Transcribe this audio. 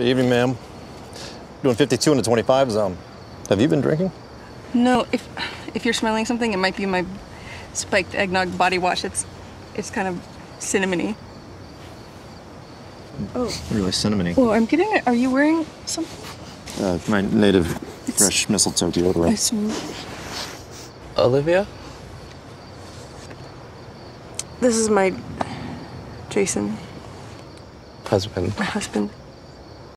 Good evening, ma'am. Doing 52 in the 25 zone. Um, have you been drinking? No, if if you're smelling something, it might be my spiked eggnog body wash. It's it's kind of cinnamony. Oh, Really cinnamony. well, I'm getting it. Are you wearing some? Uh, my native fresh mistletoe I deodorant. Olivia? This is my Jason, Husband. my husband.